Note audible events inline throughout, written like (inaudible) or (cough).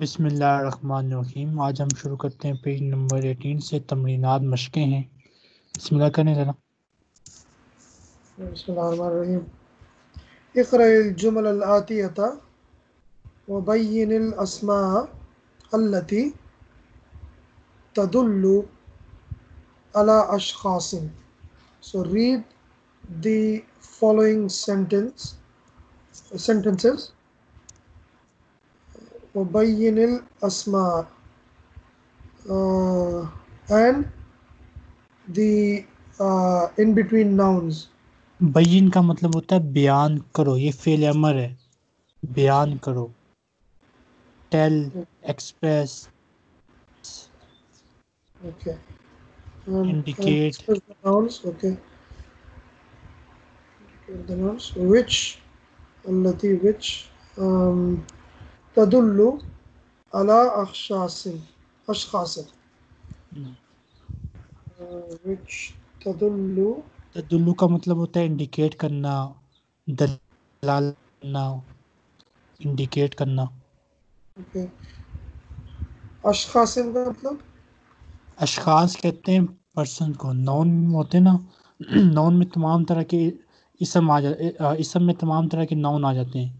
बिस्मिल्लाहिर्रहमानिर्रहीम। आज हम शुरू करते हैं पेज नंबर 18 से तमरीनात मशकें हैं। बिस्मिल्लाह करें ज़रा बिस्मिल्लाहिर्रहमानिर्रहीम। इक़रा जुमल आतियता व बय्यिन अस्मा अल्लती तदुल्लु अला अशखासिन। So read the following sentence, sentences. Mubayyinil Asma uh, and the uh, in between nouns. बयन का मतलब होता है बयान करो ये फेल अमर है बयान करो tell express okay indicate the nouns okay the nouns which allati which um तदुल्लु अला अखशासी अशखासी विच तदुल्लु तदुल्लु का मतलब होता है इंडिकेट करना दलाल करना इंडिकेट करना ओके का मतलब अशखास कहते हैं पर्सन को नॉन होते हैं ना नॉन में तमाम तरह के इसम आ जा इसम में तमाम तरह के नाउन आ जाते हैं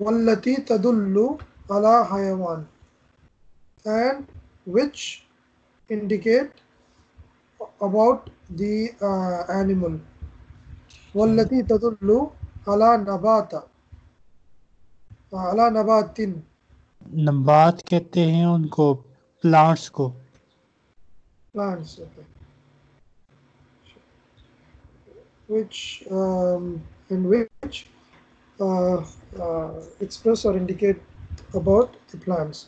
Wallati tadullu ala hayawan. And which indicate about the uh, animal. Wallati tadullu ala nabata. ala nabatin. नबात कहते हैं उनको प्लांट्स को plants okay which um, in which express or indicate about the plants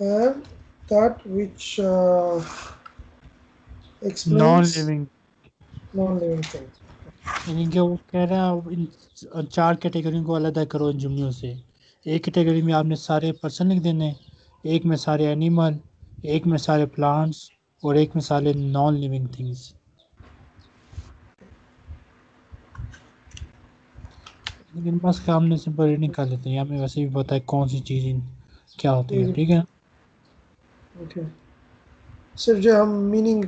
and that which uh, non explains living non-living things यानी कि वो कह रहा है इन चार कैटेगरी को अलग करो इन जुमलों से एक कैटेगरी में आपने सारे पर्सन लिख देने एक में सारे एनिमल एक में सारे प्लांट्स और एक में सारे नॉन लिविंग थिंग्स लेकिन बस काम ने सिंपल रीडिंग कर लेते हैं हमें वैसे भी पता है कौन सी चीज़ क्या होती है हम्म। ठीक है okay सिर्फ जो हम मीनिंग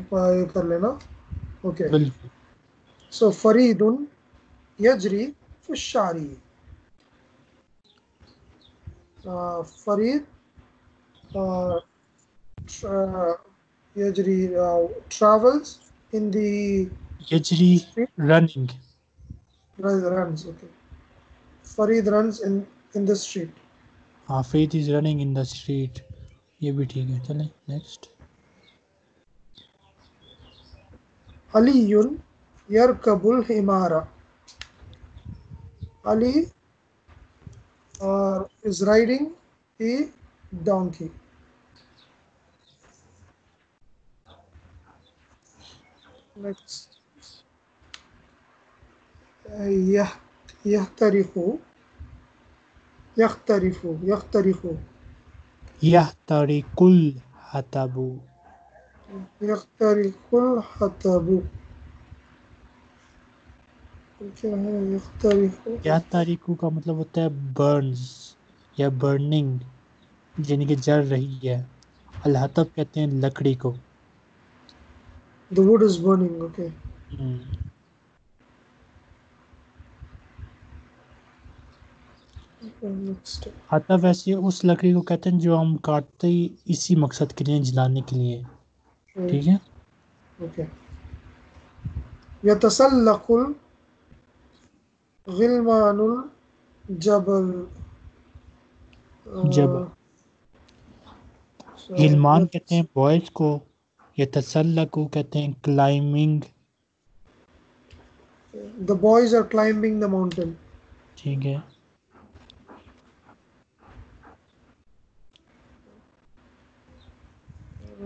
कर लेना okay बिल्कुल so faridun yajri fi shari uh, farid uh, tra- yajri uh, travels in the यजरी running runs okay farid runs in in the street हाँ faith is running in the street ये भी ठीक है चलें next aliyun yarkabul himara ali uh, is riding a donkey next का मतलब होता है बर्न्स या बर्निंग यानी कि जल रही है। अलहतब कहते हैं लकड़ी को। The wood is burning, okay. Mm. आता वैसे उस लकड़ी को कहते हैं जो हम काटते ही इसी मकसद के लिए जलाने के लिए। ठीक है? ओके तसल्लकुल गिलमानुल जबल जबल गिलमान कहते हैं बॉयज़ को यतसल्लकु कहते हैं climbing the boys are climbing the mountain ठीक है।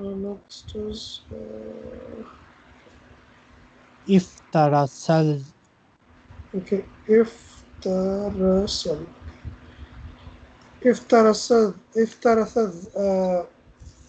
Uh, next is uh, iftarasal okay. If tarasal. If tarasal. If tarasal. Uh,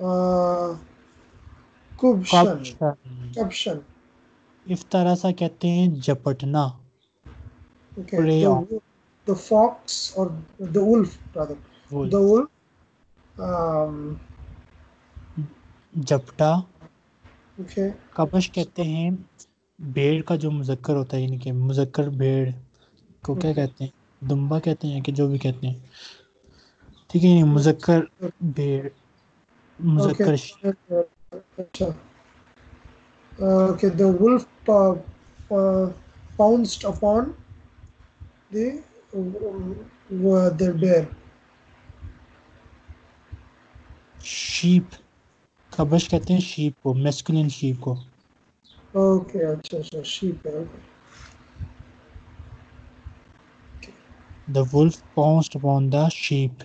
uh, kubshan कब्शन kabshan इफ्तारसा कहते हैं झपटना okay Prey the, on. the fox or the wolf rather wolf. the wolf um, झपटा okay. कबश कहते हैं भेड़ का जो मुजक्कर होता है यानी कि मुजक्कर भेड़ को क्या कहते हैं? दुम्बा कहते हैं कि जो भी कहते हैं। ठीक है मुजक्कर भेड़ मुजक्कर. Uh, okay the wolf uh, uh, pounced upon the uh, the bear. Sheep कबश कहते हैं शीप को मेस्कुलिन शीप को okay अच्छा अच्छा sheep है okay. The wolf pounced upon the sheep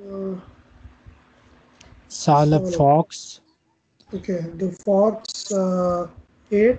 uh, salab Salab. fox okay the fox uh, ate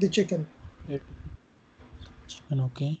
the chicken chicken okay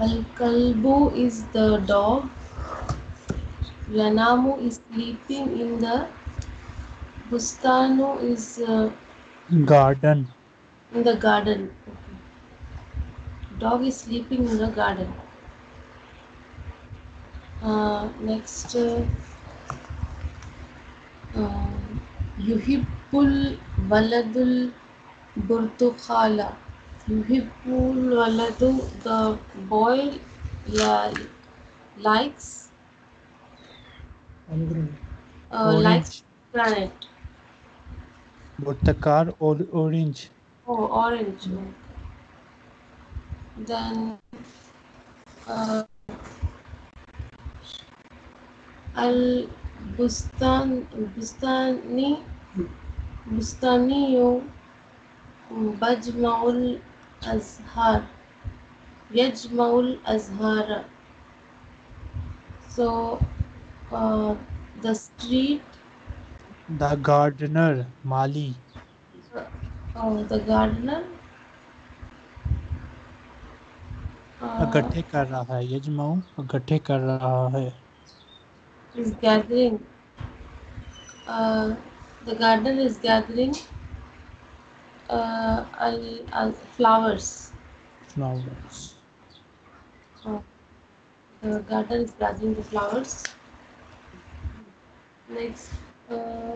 Al Kalbu is the dog. Lanamu is sleeping in the Bustanu is uh, garden. In the garden. Dog is sleeping in the garden. Uh, next, Yuhipul, uh, Yuhibbul Waladul Burtukhala. yuhibbul waladu the boy likes uh, likes planet both the car or orange oh orange then uh, al bustan bustani bustani yo bajmaul अजहार यजमाउल अजहार so the street the gardener Mali the gardener कर रहा है यजमाउ इकट्ठे कर रहा है। Is gathering the garden is gathering uh, al, al flowers. flowers Uh, the garden is gathering the flowers. Next, uh,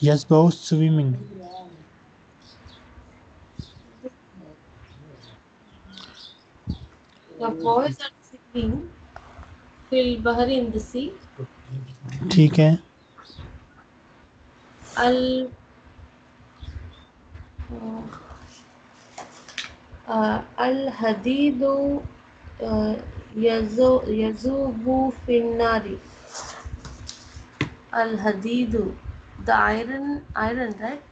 yasbau swimming the boys are singing fil bahri in the sea ठीक है al al hadidu yazubu fin nari al hadidu the iron iron right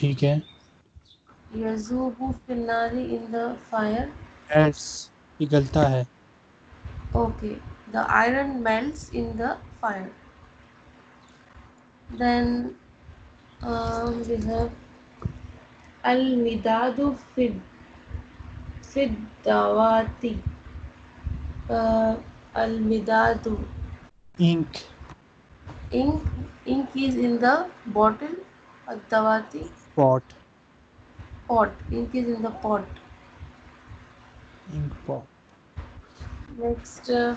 ठीक है yazubu fin nari in the fire yes पिघलता है okay okay. the iron melts in the fire. Then um, we have al-midadu fid fid dawati uh, al-midadu. Ink. Ink ink is in the bottle ad-dawati pot. Pot. Ink is in the pot. Ink pot. Next uh,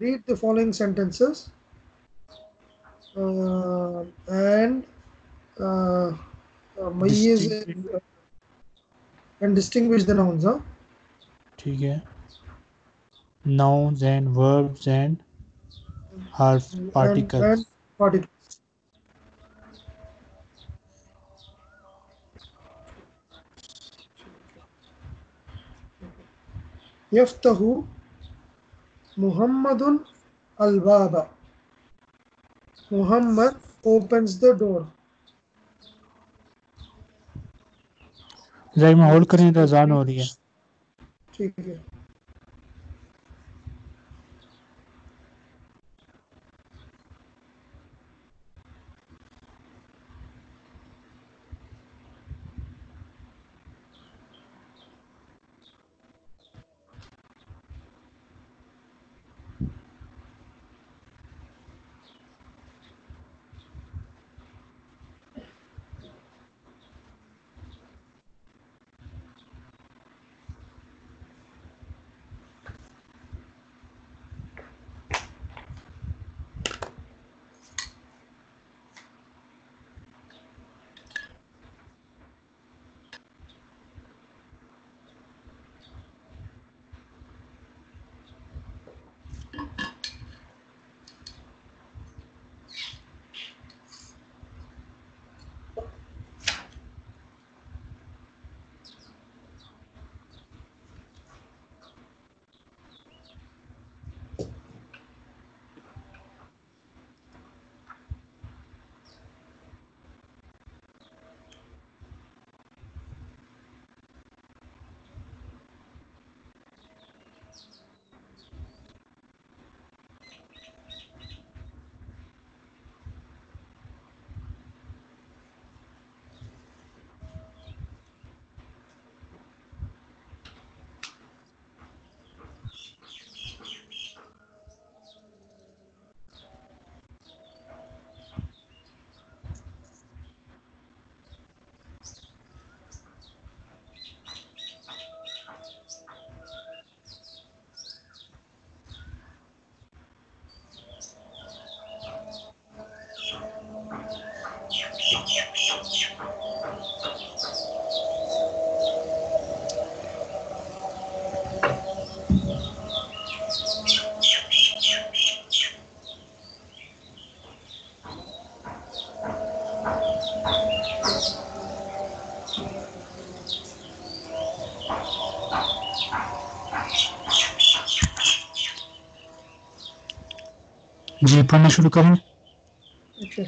read the following sentences uh, and uh, मईज and distinguish the nouns हाँ ठीक है। Nouns and verbs and particles अलबाबा Muhammad opens the door जरा माहौल करें तो अजान हो रही है। ठीक है। जी पढ़ना शुरू करें Okay.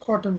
cotton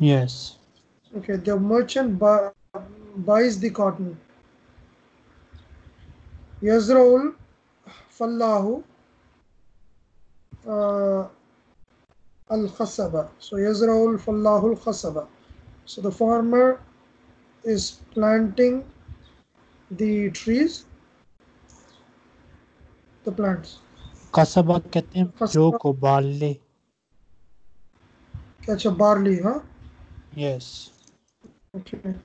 yes Okay, the merchant buy, buys the cotton. Yazraul fallahu uh, al khasaba so yazraul fallahul khasaba. So the farmer is planting the trees the plants. Khasaba kehte hain jo ko barley. Kya cha barley ha? Yes. Okay.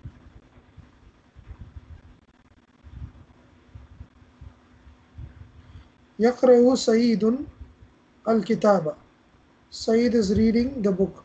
Yaqra'u sayyidun al kitaba Saeed is reading the book.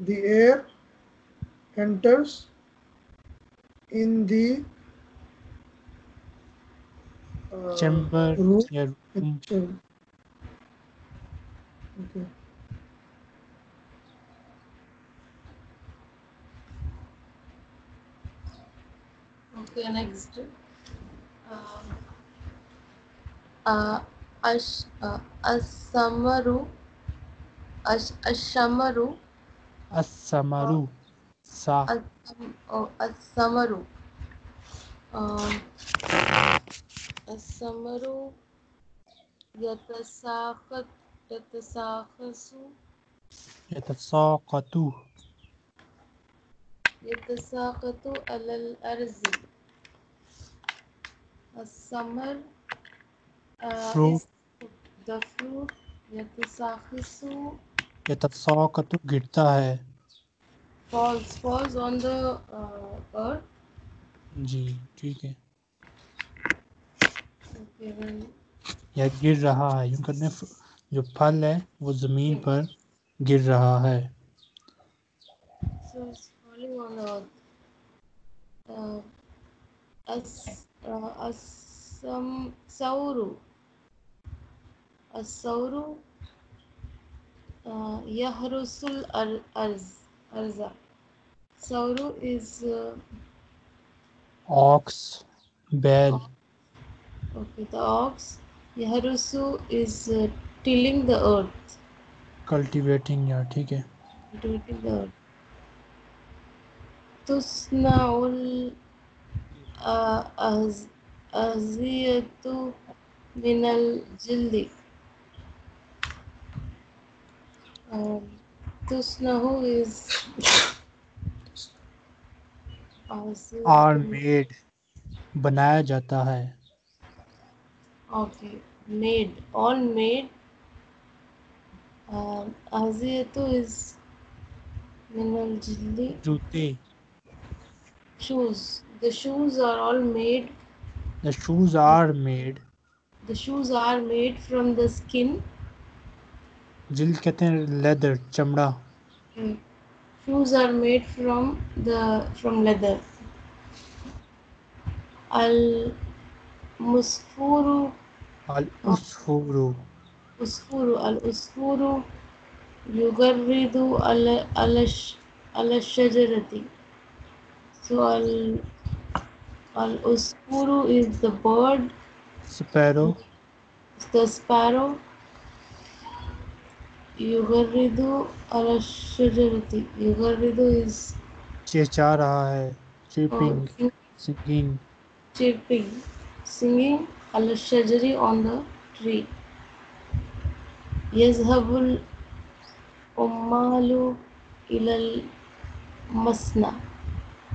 The air enters in the uh, chamber. Room. Yeah. Okay. Okay, next. Um, uh, ash uh, asamaru ash ashamaru असमरु सा asam, oh, asamaru um, asamaru yatasaqat yatasaqasu यतसाकतु yatasaqatu uh, Fruit. is the fruit yatasaqasu यतसाकतु गिरता है falls falls on the uh, earth जी ठीक है okay then या गिर रहा है यूँ करने जो फल है वो ज़मीन पर गिर रहा है So earth. Uh, as uh, asam sauru. Asauru. Uh, yahrusul ar- arz arza. Sauru is uh, ox बैल okay. The ox. Yahrusu is uh, tilling the earth. या ठीक है Cultivating the earth. Uh, um, is made बनाया जाता है okay made all made um, aziyatu is minal jildi जूते shoes the shoes are all made the shoes are made the shoes are made from the skin जिल्द कहते हैं leather चमड़ा Mm. shoes are made from the from leather al musfuru Al उसफूरु usfuru al usfuru yugarridu ala sh- ala shajarati So al al uskuru is the bird. Sparrow. It's the sparrow. Yugaridu al shajarati. Yugaridu is चेचा रहा है chirping, oh, singing. Chirping, singing al shajari on the tree. Yazhabul ummalu ilal masna.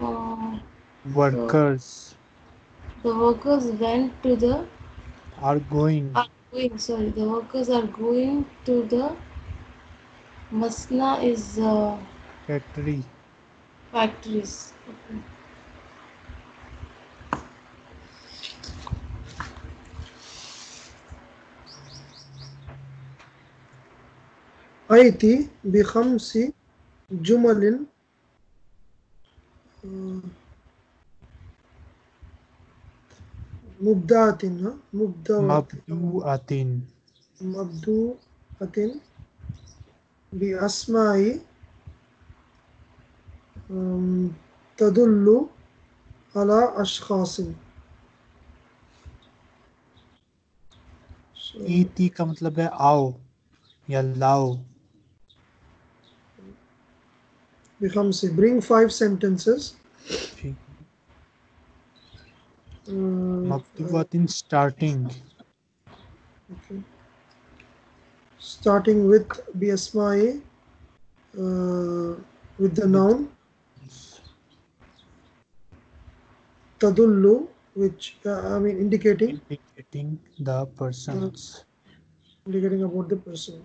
oh, workers the workers went to the are going. are going sorry the workers are going to the masna is the factory. factories. Okay. अति बिखमसी जुमलिन मुब्दातिन मुब्दातिन मबदूअतिन बिअस्माई तदुल्लु अला अशखासिन। ईती का मतलब है आओ या लाओ। become Bring five sentences. Maktubat uh, in starting. Okay. Starting with Biasmae, uh, with the noun. Tadullu, which uh, I mean indicating. Indicating the persons. Uh, indicating about the person.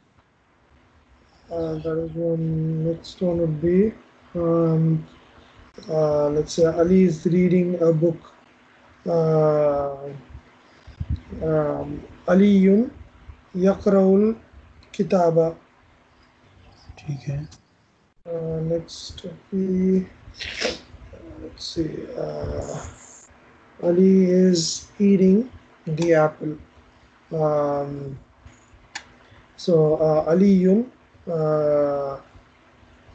uh, that is one. Next one would be, um, uh, let's say Ali is reading a book. Uh, um, Aliyun yaqra'ul kitaba. ठीक है Uh, next would be, let's see, uh, Ali is eating the apple. Um, so uh, Aliyun uh,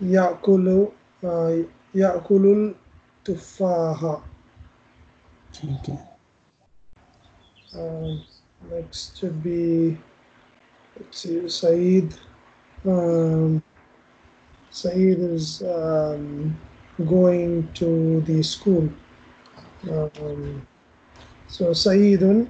ya'kulu uh, ya'kulul tufaha. ठीक है Um, next would be, let's see, Saeed. Um, Saeed is um, going to the school. Um, so Saeedun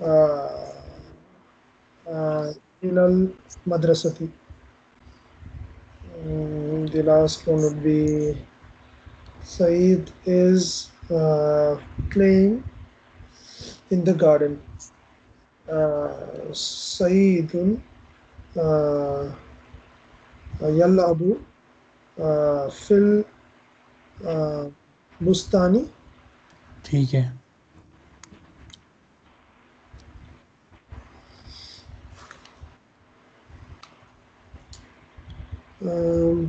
uh, uh, Dilal Madrasati. Um, the last one would be Saeed is uh, playing in the garden. Uh, Saeedun uh, Yallabu uh, Phil uh, Bustani. ठीक है um,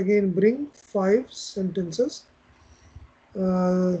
again bring five sentences uh,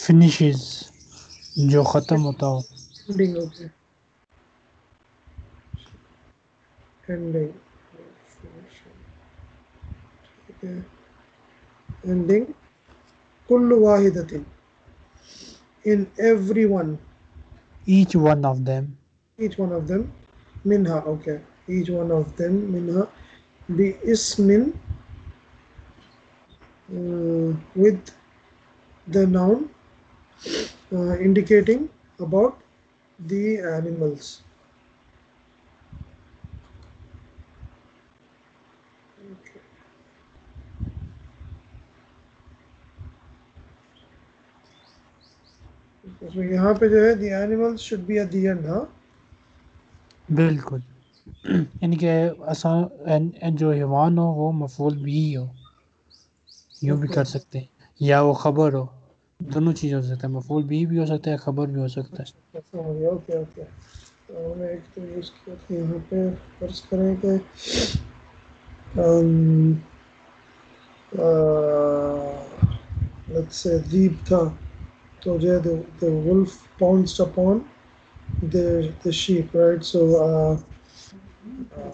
Finishes, जो ख़त्म होता हो ending कुल वाहिदतिन in every one each one of them each one of them minha okay. Each one of them minha bi ismin uh, with the noun. uh, indicating about the animals. तो यहाँ पे जो है the animals should be at the end हाँ बिल्कुल। यानी कि ऐसा जो हेवान हो वो मफूल भी हो। यू भी कर सकते हैं। या वो खबर हो। दोनों चीज़ हो सकता है मफूल भी भी हो सकता है खबर भी हो सकता है ऐसा हो गया ओके ओके तो हमने एक तो यूज़ किया था यहाँ पे फर्ज करें कि लेट्स से दीप था तो जो है the wolf pounced upon the the sheep right so uh, uh,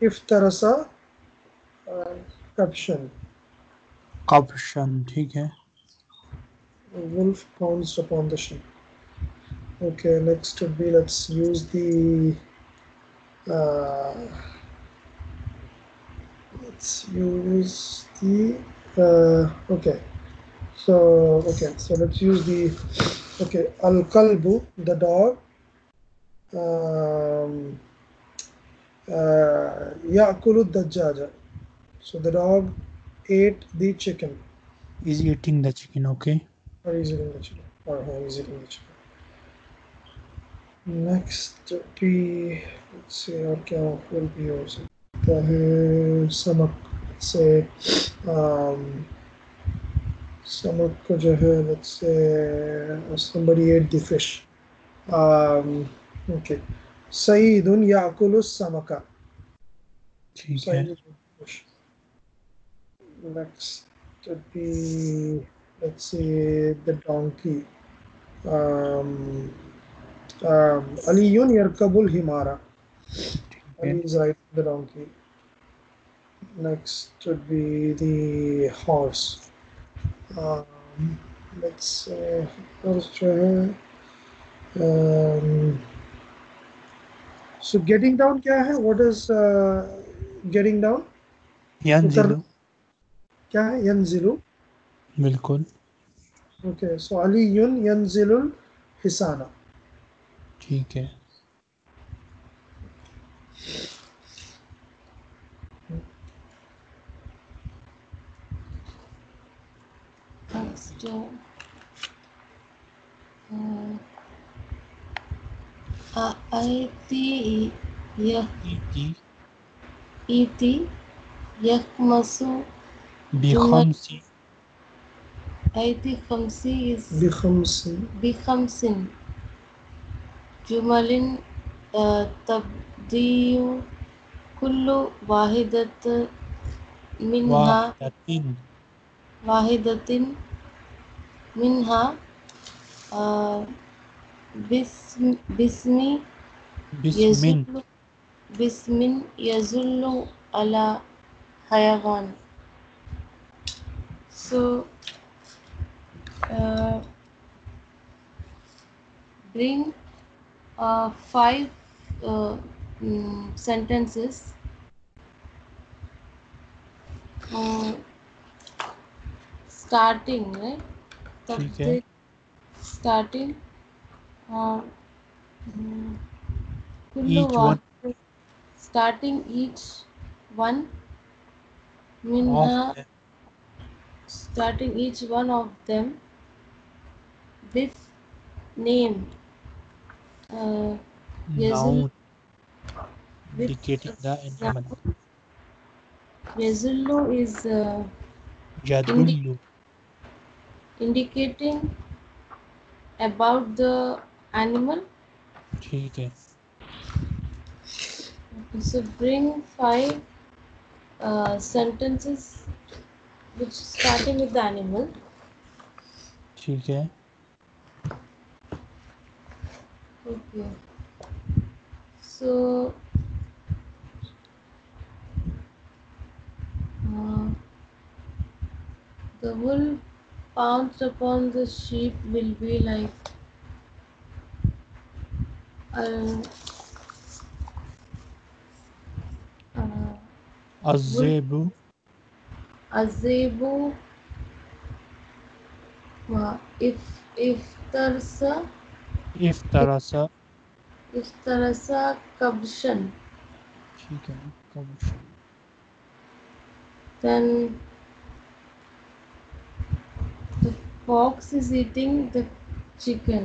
if there is a uh, caption. Caption, okay. wolf pounced upon the sheep. Okay, next would be let's use the uh, let's use the uh, okay. So okay, so let's use the okay al kalbu the dog. Um, uh, yakulu dajaja. So the dog ate the chicken. is eating the chicken okay Or is eating the chicken? Or uh, is eating the chicken? Next be let's see और क्या will be हो सकता है समक से um, समक को जो है let's say somebody ate the fish. Um, okay. Saeed याकुलसमका ठीक है next would be let's say the donkey um um aliyun yarkabul himara ali is riding the donkey next would be the horse um let's say horse jo hai um so getting down क्या है? What is getting down N zero क्या है? N zero बिल्कुल। Okay so अली N N zero हिसाना ठीक है। Thanks, Joe. Uh, इति यखमसु बिखमसि। ऐति खमसी इज़ बिखमसिन। बिखमसिन जुमलिन तब्दीयु कुल्लु वाहिदत मिन्हा। वाहिदतिन। मिन्हा बिस्म बिस्मी बिस्मिन बिस्मिन यजुल्लु अला हयावान सो bring uh, five uh, mm, sentences uh, starting right starting Uh, mm, each one. starting each one minna uh, starting each one of them with name. Uh, now indicating the environment yazullu is uh, Jadullu. Indi indicating about the animal. ठीक है Okay, so bring five uh, sentences which starting with the animal. ठीक है Okay. So, uh, the wolf pounced upon the sheep will be like uh, uh, अजेबु azebu uh, if if tarsa इफ्तरसा if tarasa kabshan ठीक है कबूश then the fox is eating the chicken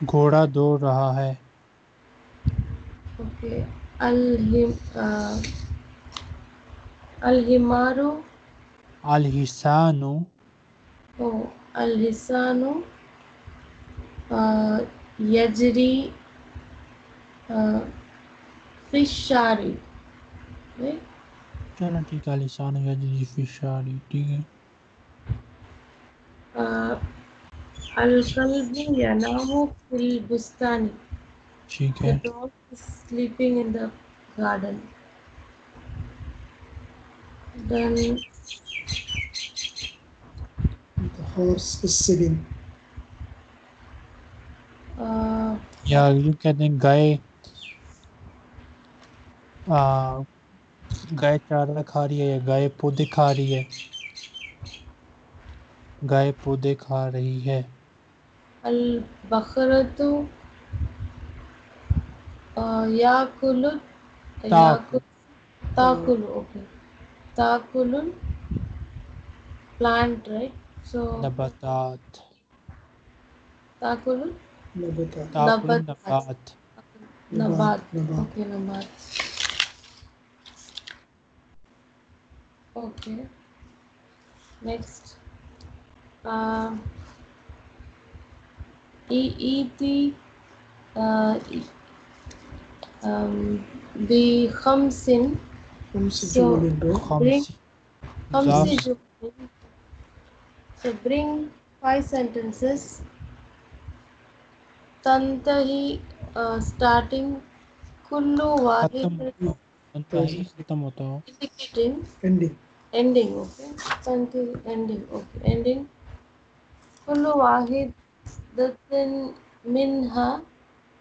घोड़ा दौड़ रहा है। Okay अलहिम अलहिमारो। अलहिसानो। ओ अलहिसानो यजरी Oh, uh, uh. Right? चलो ठीक है अल हिसानु यजरी फिशारी ठीक है Uh, al-kalbu yanamu fil bustani. ठीक The है dog is sleeping in the garden. Then The horse is sitting. uh, या यूँ कहते हैं गाय गाय चारा खा रही है गाय पौधे खा रही है? गाय पौधे खा रही है। अल बकरतु याकुल ताकुल। ओके ताकुल प्लांट राइट सो नबतात। ताकुल? नबतात। नबतात नबात। ओके नबात। okay. Next. Uh, eat uh, um, the khamsin. So bring so bring five sentences. Tantahi uh, starting. Kullu wahid. One price ending? Ending. Ending, okay. Until ending, okay. Ending. Kullu wahid datin minha.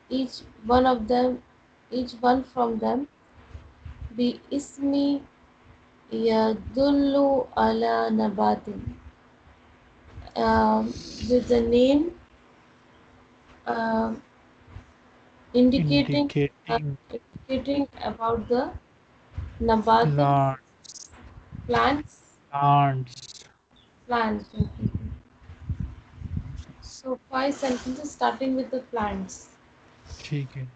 Each one of them, each one from them. Bi ismi yadullu ala nabatin. Um, with the name uh, indicating, indicating. Indicating about the nabat plants plants plants plants so five sentences starting with the plants ठीक है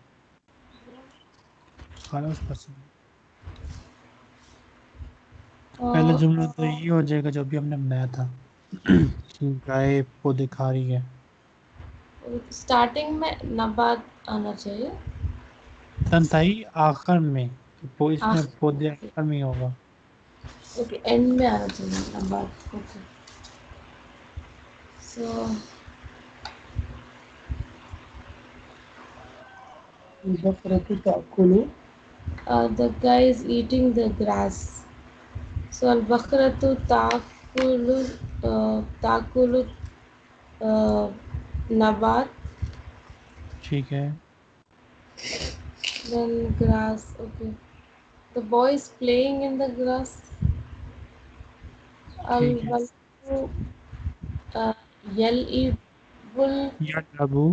खाना पसंद पहला Uh, जुमला तो ये हो जाएगा जो अभी हमने बनाया था गाय पौधे खा रही है स्टार्टिंग में नबात आना चाहिए तंताई आखर में तो वो इसमें पौधे आखर में होगा। ओके एंड में आना चाहिए नंबर ओके सो द प्रकृति आपको लो the guy eating the grass so अल बकरतु तो ताकुलु uh, ताकुलु uh, नबात। ठीक है। Then grass, okay. The boy is playing in the grass. I okay, will yes. to uh, yell ibul. Yal abu.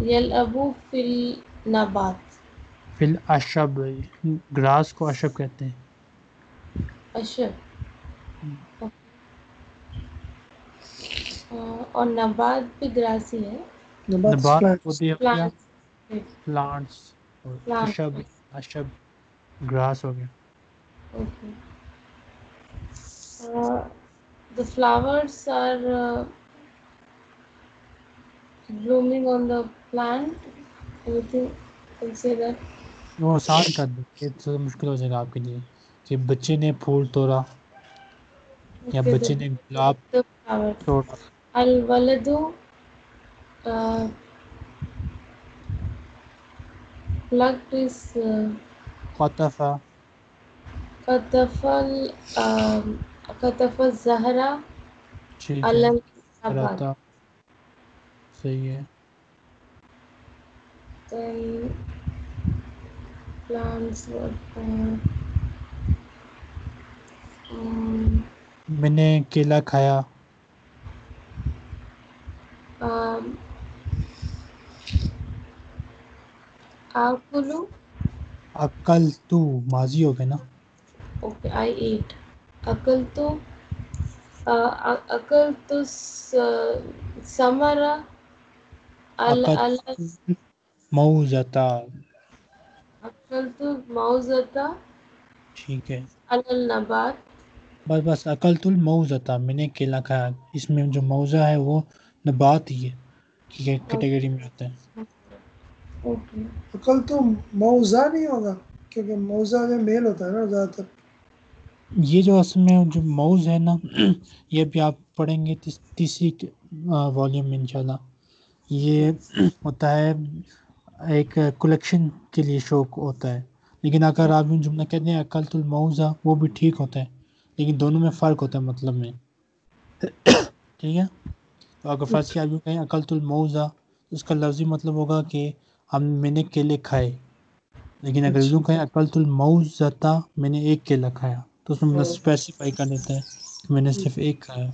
yell abu fil nabat. fil ashab grass ko ashab kehte hain ashab Uh, और नबाद भी grass ही है नबाद plants plants और अशब अशब grass हो गया। Okay. The flowers are blooming on the plant everything can say that no आसान कर दो ये तो थोड़ा मुश्किल हो जाएगा आपके लिए। कि बच्चे ने फूल तोड़ा या बच्चे ने गुलाब तोड़ा। अल वलदु plucked his uh, um, katafal zahra ठीक है alal nabat. रहता सही है Then plants were uh, um, मैंने केला खाया um, akulu अकल तू माजी हो गया ना। okay I ate akaltu uh, a- akaltu s- samara al al अकल akaltu mauzata ठीक है। alal nabat बस बस अकल तुल मऊजता मैंने केला खाया इसमें जो मऊजा है वो नबात ही है ठीक है कैटेगरी में आता है। Okay. अकल तो मौजा नहीं होगा क्योंकि मौजा में मेल होता है ना ज़्यादातर। ये जो असल में जो मौज है ना (clears throat) ये भी आप पढ़ेंगे तीस, तीसरी वॉल्यूम में इंशाल्लाह। ये (clears throat) होता है एक कलेक्शन के लिए शौक होता है। लेकिन अगर आप जुमला कहते हैं अकल तुल मऊजा वो भी ठीक होता है। लेकिन दोनों में फ़र्क होता है मतलब में। (clears throat) ठीक है? तो अगर फ़र्स्ट की आप यूँ कहें तुल मऊजा तो उसका लफ्ज़ी मतलब होगा कि हम मैंने केले खाए लेकिन अगर यूँ कहें अकल तुल मऊजता मैंने एक केला खाया तो उसमें मतलब स्पेसिफाई कर देता है कि मैंने सिर्फ एक खाया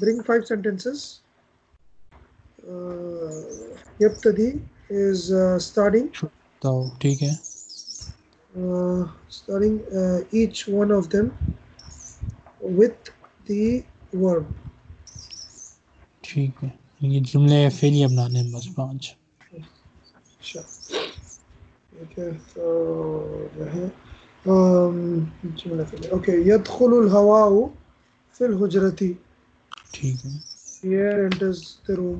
bring five sentences uh, Yaptadi is uh, starting. तो ठीक है. starting each one of them with the verb. ठीक है. ये जुमले फेलिया बनाने हैं बस पाँच. अच्छा. ठीक है तो जो है जुमला फेलिया. Okay यदखुल हवाओ fill हुजरती. ठीक है. Here enters the room.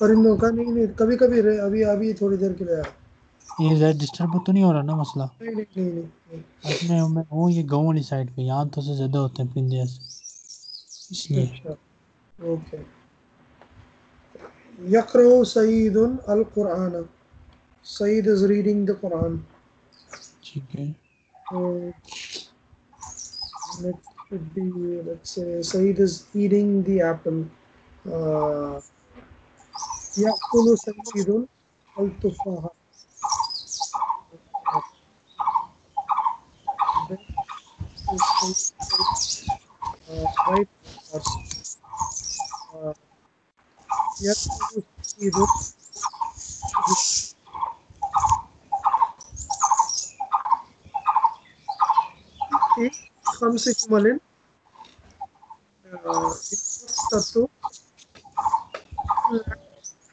और इन लोगों का नहीं नहीं कभी कभी रहे, अभी अभी थोड़ी देर के लिए आया। ये ज़्यादा डिस्टर्ब तो नहीं हो रहा ना मसला? नहीं नहीं नहीं, नहीं, नहीं। मैं हूँ ये गाँव वाली साइड पे यहाँ तो से ज़्यादा होते हैं पिंजे इसलिए। अच्छा, ओके यकरो सईद अल Quran Saeed is reading the Quran ठीक है। तो let's be say Saeed is eating the apple याकुलु समीरुन अल तुफाहा राइट याकुलु समीरुन खमस जुमलन तत्व।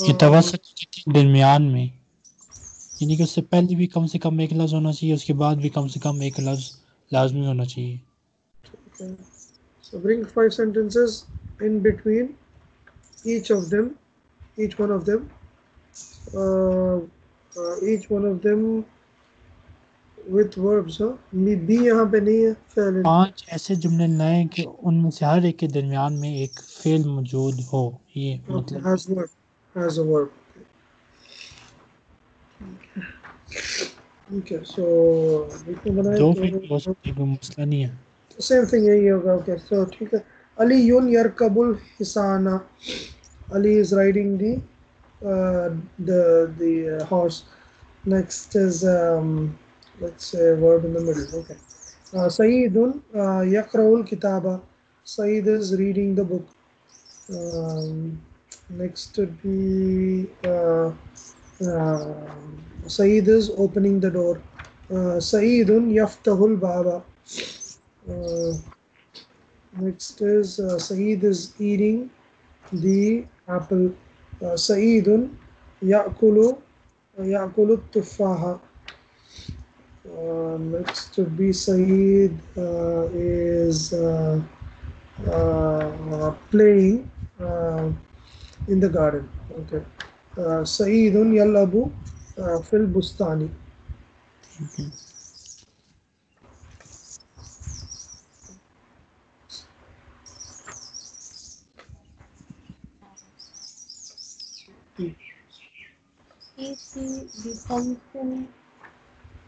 ये तवसत के दरमियान में यानी कि उससे पहले भी कम से कम एक लफ्ज़ होना चाहिए उसके बाद भी कम से कम एक लफ्ज़ लाजमी होना चाहिए Okay. So bring five sentences in between each of them, each one of them. Uh, uh, each one of them with verbs. Me be यहाँ पे नहीं है फेल पाँच ऐसे जुमले लाएँ कि उनमें से हर एक के दरमियान में एक फेल मौजूद हो ये मतलब has verb has a verb. Okay, so इसमें बनाए दो तो- फेल हो सकते हैं मसला नहीं है सेम थिंग यही होगा ओके सो ठीक है Ali युन यरकबुल हिसाना Ali is riding the uh, the the uh, horse. Let's say a verb in the middle. Okay. Uh, Saeedun uh, yaqra'ul kitaba. Saeed is reading the book. Um, next would be uh, uh, Saeed is opening the door. Uh, Saeedun yaftahul baba. Uh, next is uh, Saeed is eating the apple. Uh, Saeedun ya'kulu ya'kulu tufaha. Uh, next to B Saeed uh, is uh, uh, uh playing uh, in the garden. Okay. Saeedun Yallabu Fil Bustani. Thank you.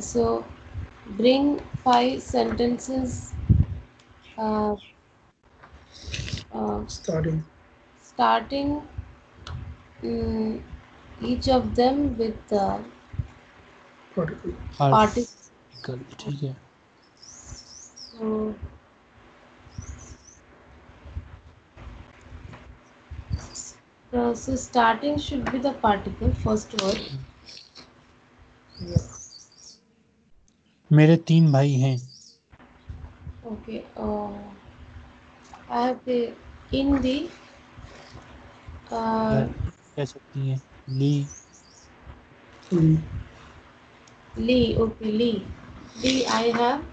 so bring five sentences uh, uh, starting starting mm, each of them with the particle. Her particle ठीक है so uh, so starting should be the particle first word Yeah. मेरे तीन भाई हैं okay uh, I have the in uh, कह सकती हैं ली okay, Lee. Lee, I have uh,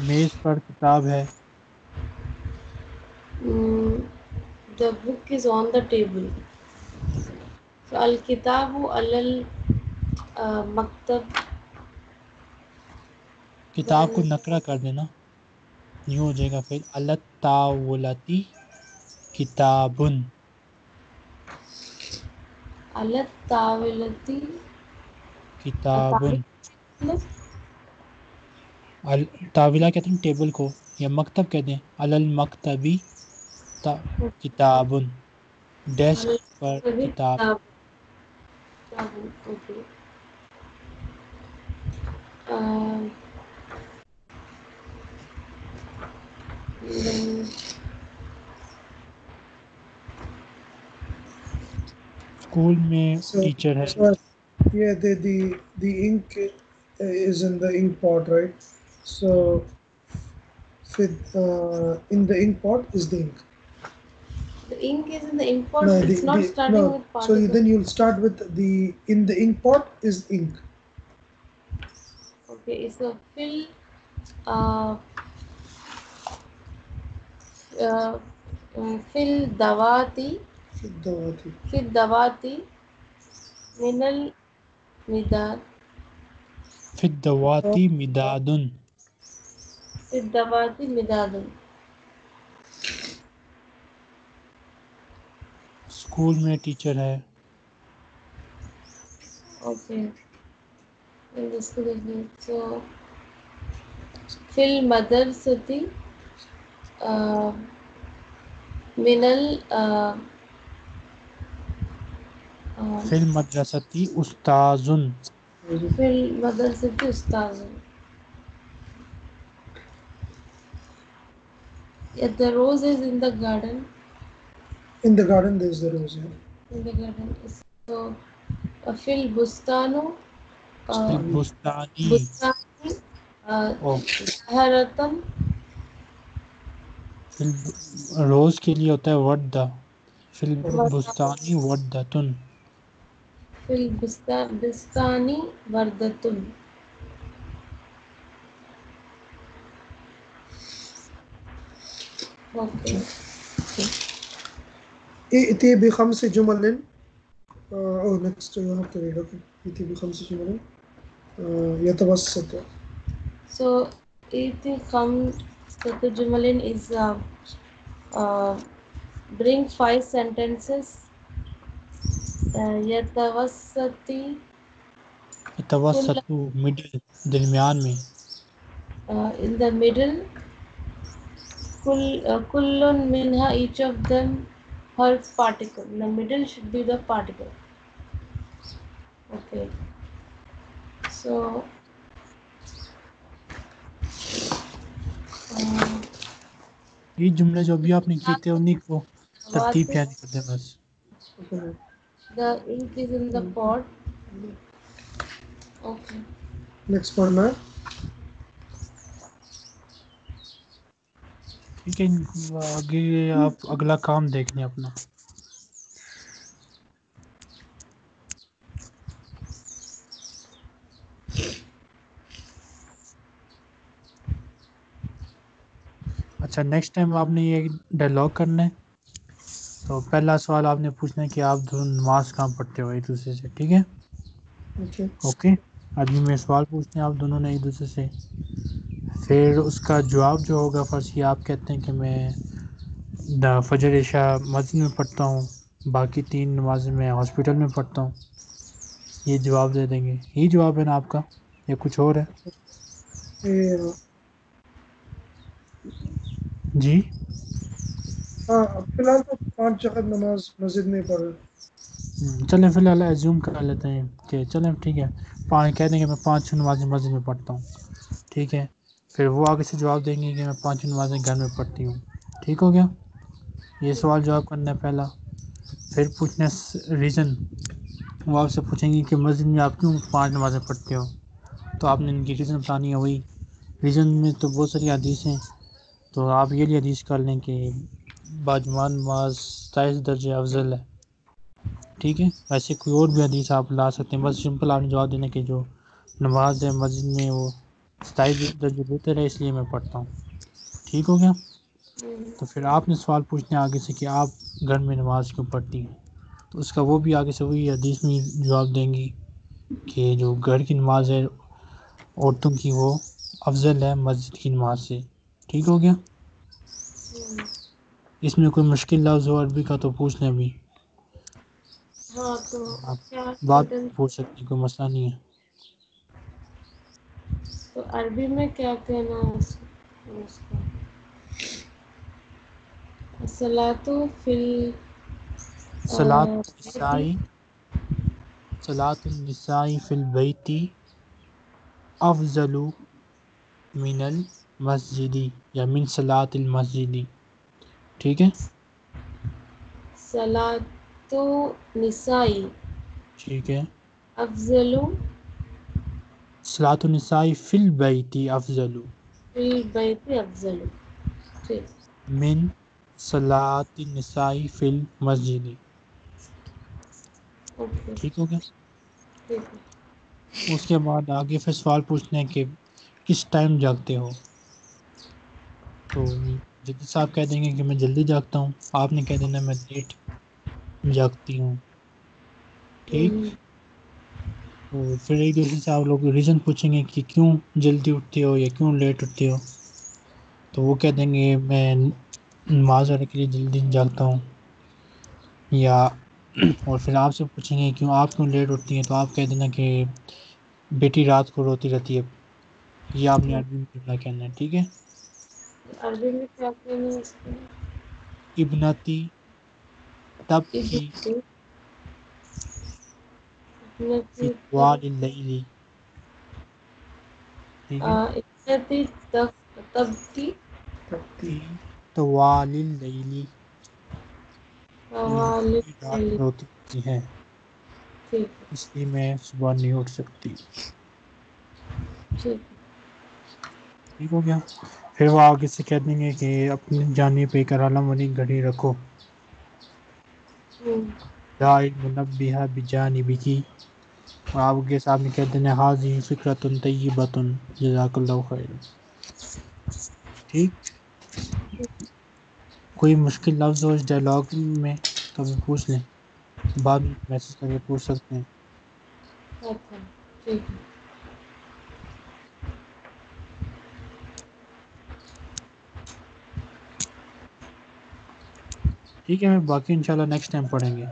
मेज पर किताब है book is on the table अल किताब अल मकतब किताब को नकरा कर देना यूँ हो जाएगा फिर। अलतावलती किताबुन। alat tawilati किताबुन? अल ताविला कहते हैं टेबल को या मकतब कहते हैं। अलल मकतबी ता किताबुन। डेस्क पर किताब। किताब स्कूल में So, टीचर है so yeah, the the the ink is in the ink pot, right? So, with uh, in the ink pot is the ink. the ink is in the ink pot. No, it's the- not the- starting no. with So particles. then you'll start with the in the ink pot is ink. Okay, so fill uh, फिल दवाती फिर दवाती मिनल मिदाद फिर दवाती मिदादुन। फिर दवाती मिदादुन। स्कूल में टीचर है। Okay. In the school is so fill मदरसती uh, uh, uh, फिर मदरसती उस्ताजुन फिल मदरसती उस्ताद Yeah, the rose is in the garden. In the garden there is the rose. Yeah. In the garden. So, uh, fil bustanu. फिर Uh, बुस्तानी bustani. Uh, हरतन फिर रोज़ के लिए होता है वट द फिल बुस्तानी व्हाट द तुन फिल बुस्ता बुस्तानी वर्दतुन ओके ओके। इति बिखम्स जुमलन। ओ next you have to read okay इति बिखम्स जुमलन। यतवसत सो इति खम eating Khamsatu Jumalin is uh, uh, bring five sentences. Uh, Yatawassati तवसतु मिडिल दरमियान में uh, in the middle. Kul, uh, kullun minha, each of them has particle. In the middle should be the particle. Okay. So, ये जुमले जो भी आपने किए थे उन्हीं को तरतीब याद कर दें बस the the ink is in the pot. Okay. next one ठीक है आगे आप अगला काम देख लें अपना अच्छा नेक्स्ट टाइम आपने ये डायलॉग करना है तो पहला सवाल आपने पूछना है कि आप दोनों नमाज़ कहाँ पढ़ते हो एक दूसरे से ठीक है? okay ओके आदमी में सवाल पूछते हैं आप दोनों ने एक दूसरे से। फिर उसका जवाब जो होगा फ़र्स्ट आप कहते हैं कि मैं द फजर इशा मस्जिद में पढ़ता हूँ बाकी तीन नमाजें मैं हॉस्पिटल में पढ़ता हूँ। ये जवाब दे देंगे। यही जवाब है ना आपका या कुछ और है? जी। हाँ फ़िलहाल तो पाँच वक्त नमाज़ मस्जिद में पढ़ हम्म, चलें फ़िलहाल एज्यूम कर लेते हैं। कि चलें ठीक है। पाँच कह देंगे मैं पाँच नमाजें मस्जिद में पढ़ता हूँ। ठीक है फिर वो आगे से जवाब देंगे कि मैं पाँच नमाजें घर में पढ़ती हूँ। ठीक हो गया? ये सवाल जवाब करना है पहला। फिर पूछना रीज़न वो आपसे पूछेंगे कि मस्जिद में आप क्यों पाँच नमाज़ें पढ़ते हो? तो आपने इनकी रीज़न बतानी है वही। रीज़न में तो बहुत सारी हदीस हैं। तो आप ये हदीस कर लें कि बाजमान नमाज़ सताईस दर्जे अफजल है। ठीक है? वैसे कोई और भी हदीस आप ला सकते हैं। बस सिंपल आपने जवाब देना कि जो नमाज़ है मस्जिद में वो सताईस दर्जे बेहतर है, इसलिए मैं पढ़ता हूँ। ठीक हो गया? तो फिर आपने सवाल पूछने आगे से कि आप घर में नमाज़ क्यों पढ़ती हैं? तो उसका वो भी आगे से वही हदीस में जवाब देंगी कि जो घर की नमाज़ है, औरतों की वो अफजल है मस्जिद की नमाज़ से। ठीक हो गया। इसमें कोई मुश्किल लफ्ज़ हो अरबी का तो पूछ लें अभी। हाँ तो आप बात पूछ सकते कोई मसला नहीं है। तो अरबी में क्या कहना है उसका? सलातो फिल सलात निसाई। सलात निसाई फिल बैती। अफजलु मिनल मस्जिदी या मिन सलात मस्जिदी। ठीक है? सलातो निसाई। ठीक है। अफजलु? सलात निसाई फिल बैती अफजलु। फिल बैती अफजलु। ठीक। मिन सलात निसाई फिल मस्जिदी। ओके। ठीक हो गया? उसके बाद आगे फिर सवाल पूछने के किस टाइम जागते हो? तो जल्दी साहब कह देंगे कि मैं जल्दी जागता हूँ। आपने कह देना मैं लेट जागती हूँ। ठीक? हम्म, तो फिर एक दूसरे से आप लोग रीज़न पूछेंगे कि क्यों जल्दी उठते हो या क्यों लेट उठते हो? तो वो कह देंगे मैं नमाज़ वाले के लिए जल्दी जागता हूँ। या (clears throat) और फिर आपसे पूछेंगे क्यों आप क्यों लेट उठती हैं? तो आप कह देना कि बेटी रात को रोती रहती है। ये आपने अरबी में कितना कहना है। ठीक है? अरबी में क्या कहना है इसको इबनती तब की इब्नती इब्नती वाली ठीक इब्नती तब तब की तवाली लैली रोती है। ठीक है। इसलिए मैं सुबह नहीं उठ सकती। ठीक ठीक हो गया। फिर वो आगे से कह देंगे कि अपनी जाने पे अलार्म वाली घड़ी रखो। हम्म, दाइल मुनब्बिहा बिजानिबी की। और आगे साहब ने कह देना हाजी फिक्रतुन तय्यबतुन जज़ाकल्लाहु खैर ठीक? कोई मुश्किल लफ्ज़ हो इस डायलॉग में तो अभी पूछ लें। बाद में मैसेज करके पूछ सकते हैं। अच्छा ठीक है। ठीक है बाकी इंशाल्लाह नेक्स्ट टाइम पढ़ेंगे।